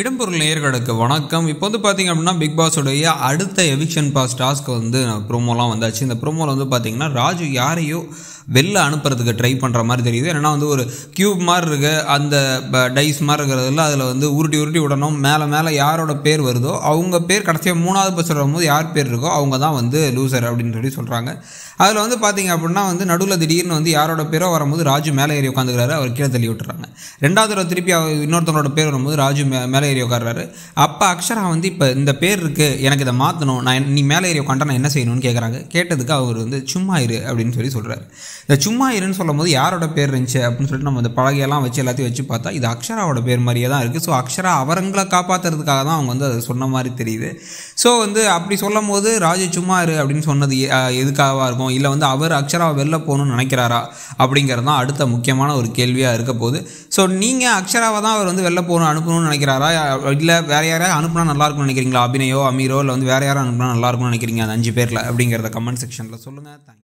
இடம்பொருள் நேயர்களுக்கு வணக்கம். இப்போ வந்து பார்த்தீங்க அப்படின்னா பிக் பாஸோடைய அடுத்த எவிக்ஷன் பாஸ் டாஸ்க் வந்து ப்ரோமோலாம் வந்தாச்சு. இந்த ப்ரோமோவில் வந்து பார்த்திங்கன்னா ராஜு யாரையோ வெளில அனுப்புறதுக்கு ட்ரை பண்ணுற மாதிரி தெரியுது. ஏன்னா வந்து ஒரு கியூப் மாதிரி இருக்க. அந்த டைஸ் மாதிரி இருக்கிறதுல அதில் வந்து உருட்டி உருட்டி விடணும். மேலே மேலே யாரோட பேர் வருதோ அவங்க பேர் கடைசியாக மூணாவது பஸ் வரும்போது யார் பேர் இருக்கோ அவங்க தான் வந்து லூசர் அப்படின்னு சொல்லி சொல்கிறாங்க அதில் வந்து பார்த்தீங்க அப்படின்னா வந்து நடுவில் திடீர்னு வந்து யாரோட பேரோ வரும்போது ராஜு மேலே ஏறி உட்காந்துக்கிறாரு. அவர் கீழே தள்ளி விட்டுறாங்க ரெண்டாவது தடவை திருப்பி அவர் இன்னொருத்தவங்களோட பேர் வரும்போது ராஜு மே மேலே ஏறி உட்கார்றாரு. அப்போ அக்ஷரா வந்து இப்போ இந்த பேர் இருக்குது எனக்கு இதை மாற்றணும் நான் நீ மேலே ஏறி உட்காண்டா நான் என்ன செய்யணும்னு கேட்குறாங்க கேட்டதுக்கு அவர் வந்து சும்மா இரு அப்படின்னு சொல்லி சொல்கிறாரு இந்த சும்மா இருன்னு சொல்லும் போது யாரோட பேர் இருந்துச்சு அப்படின்னு சொல்லிட்டு நம்ம இந்த பழகையெல்லாம் வச்சு எல்லாத்தையும் வச்சு பார்த்தா இது அக்ஷராவோட பேர் மாதிரியே தான் இருக்குது ஸோ அக்ஷரா அவங்களை காப்பாற்றுறதுக்காக தான் அவங்க வந்து அதை சொன்ன மாதிரி தெரியுது. ஸோ வந்து அப்படி சொல்லும் போது ராஜு சும்மா இரு அப்படின்னு சொன்னது எதுக்காகவா இருக்கும்? இல்லை வந்து அவர் அக்ஷராவை வெளில போகணும்னு நினைக்கிறாரா? அப்படிங்கிறது தான் அடுத்த முக்கியமான ஒரு கேள்வியாக இருக்க போகுது. ஸோ நீங்கள் அக்ஷராவை தான் அவர் வந்து வெளில போகணும் அனுப்பணும்னு நினைக்கிறாரா? இல்லை வேறு யாராவது அனுப்புனா நல்லா இருக்கும்னு நினைக்கிறீங்களா? அபிநயோ அமீரோ இல்லை வந்து வேறு யாரும் அனுப்புனா நல்லா இருக்கும்னு நினைக்கிறீங்க அந்த அஞ்சு பேரில் அப்படிங்கிறத கமெண்ட் செக்ஷனில் சொல்லுங்கள் தேங்க்ஸ்